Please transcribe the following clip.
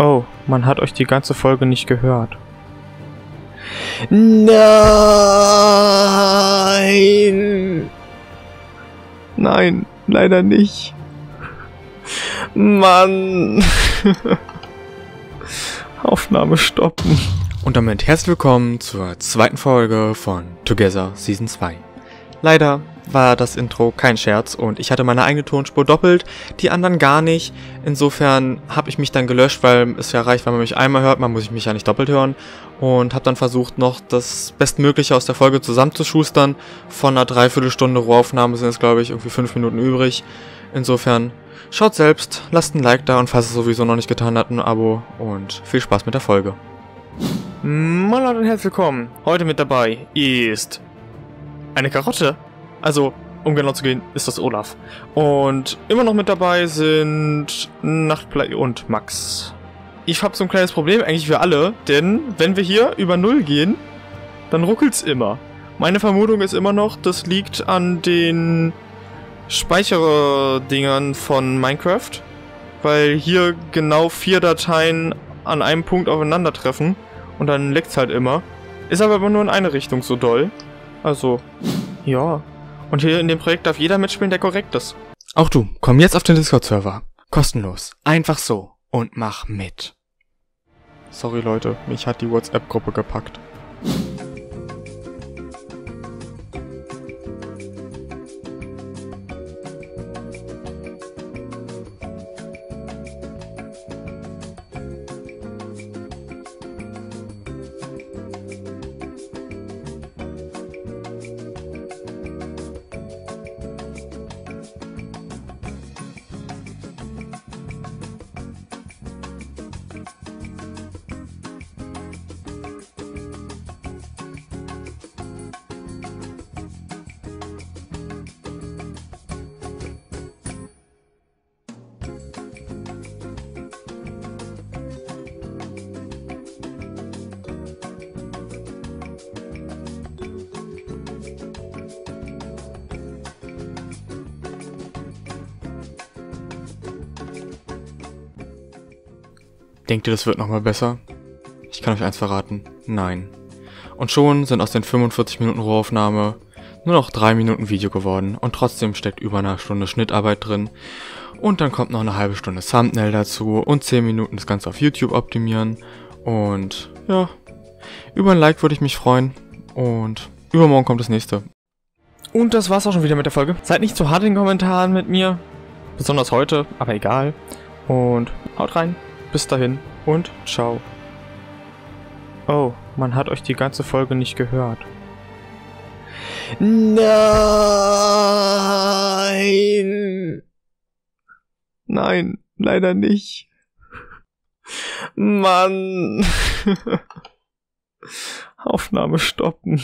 Oh, man hat euch die ganze Folge nicht gehört. Nein! Nein, leider nicht. Mann! Aufnahme stoppen. Und damit herzlich willkommen zur zweiten Folge von Together Season 2. Leider war das Intro kein Scherz und ich hatte meine eigene Tonspur doppelt, die anderen gar nicht. Insofern habe ich mich dann gelöscht, weil es ja reicht, wenn man mich einmal hört, man muss mich ja nicht doppelt hören. Und habe dann versucht, noch das Bestmögliche aus der Folge zusammenzuschustern. Von einer Dreiviertelstunde Rohaufnahme sind es, glaube ich, irgendwie fünf Minuten übrig. Insofern schaut selbst, lasst ein Like da und falls es sowieso noch nicht getan hat, ein Abo und viel Spaß mit der Folge. Moin Leute und herzlich willkommen. Heute mit dabei ist eine Karotte. Also, um genau zu gehen, ist das Olaf. Und immer noch mit dabei sind Nachtplay und Max. Ich habe so ein kleines Problem, eigentlich für alle, denn wenn wir hier über Null gehen, dann ruckelt's immer. Meine Vermutung ist immer noch, das liegt an den Speicherdingern von Minecraft, weil hier genau vier Dateien an einem Punkt aufeinandertreffen und dann leckt's halt immer. Ist aber immer nur in eine Richtung so doll. Also, ja. Und hier in dem Projekt darf jeder mitspielen, der korrekt ist. Auch du, komm jetzt auf den Discord-Server. Kostenlos. Einfach so. Und mach mit. Sorry Leute, mich hat die WhatsApp-Gruppe gepackt. Denkt ihr, das wird nochmal besser? Ich kann euch eins verraten. Nein. Und schon sind aus den 45 Minuten Rohaufnahme nur noch 3 Minuten Video geworden und trotzdem steckt über eine Stunde Schnittarbeit drin. Und dann kommt noch eine halbe Stunde Thumbnail dazu und 10 Minuten das Ganze auf YouTube optimieren. Und ja, über ein Like würde ich mich freuen. Und übermorgen kommt das nächste. Und das war's auch schon wieder mit der Folge. Seid nicht zu hart in den Kommentaren mit mir. Besonders heute, aber egal. Und haut rein. Bis dahin und ciao. Oh, man hat euch die ganze Folge nicht gehört. Nein! Nein, leider nicht. Mann! Aufnahme stoppen.